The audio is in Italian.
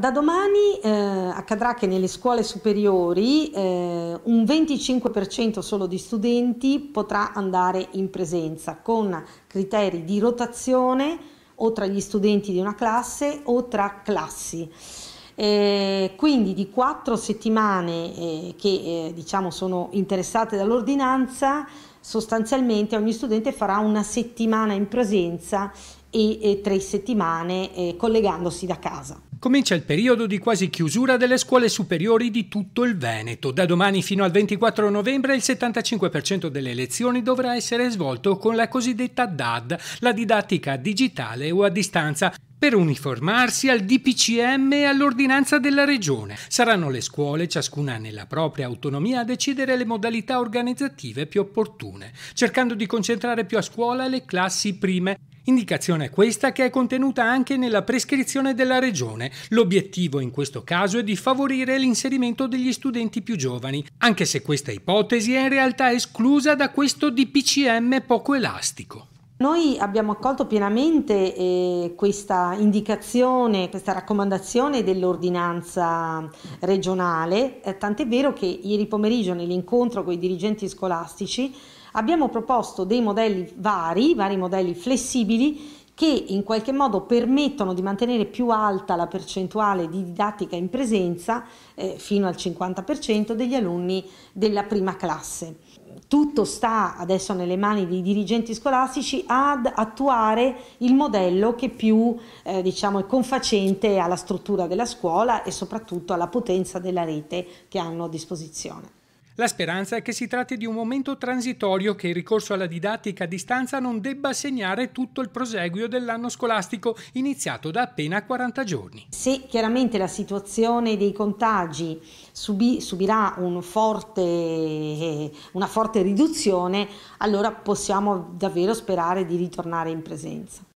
Da domani eh, accadrà che nelle scuole superiori eh, un 25% solo di studenti potrà andare in presenza con criteri di rotazione o tra gli studenti di una classe o tra classi. Eh, quindi di quattro settimane eh, che eh, diciamo sono interessate dall'ordinanza, sostanzialmente ogni studente farà una settimana in presenza e, tre settimane eh, collegandosi da casa. Comincia il periodo di quasi chiusura delle scuole superiori di tutto il Veneto. Da domani fino al 24 novembre il 75% delle lezioni dovrà essere svolto con la cosiddetta DAD, la didattica digitale o a distanza, per uniformarsi al DPCM e all'ordinanza della regione. Saranno le scuole, ciascuna nella propria autonomia, a decidere le modalità organizzative più opportune, cercando di concentrare più a scuola le classi prime Indicazione questa che è contenuta anche nella prescrizione della Regione. L'obiettivo in questo caso è di favorire l'inserimento degli studenti più giovani, anche se questa ipotesi è in realtà esclusa da questo DPCM poco elastico. Noi abbiamo accolto pienamente eh, questa indicazione, questa raccomandazione dell'ordinanza regionale, eh, tant'è vero che ieri pomeriggio nell'incontro con i dirigenti scolastici abbiamo proposto dei modelli vari, vari modelli flessibili che in qualche modo permettono di mantenere più alta la percentuale di didattica in presenza eh, fino al 50% degli alunni della prima classe. Tutto sta adesso nelle mani dei dirigenti scolastici ad attuare il modello che più eh, diciamo, è confacente alla struttura della scuola e soprattutto alla potenza della rete che hanno a disposizione. La speranza è che si tratti di un momento transitorio che il ricorso alla didattica a distanza non debba segnare tutto il proseguio dell'anno scolastico iniziato da appena 40 giorni. Se chiaramente la situazione dei contagi subi, subirà un forte, una forte riduzione, allora possiamo davvero sperare di ritornare in presenza.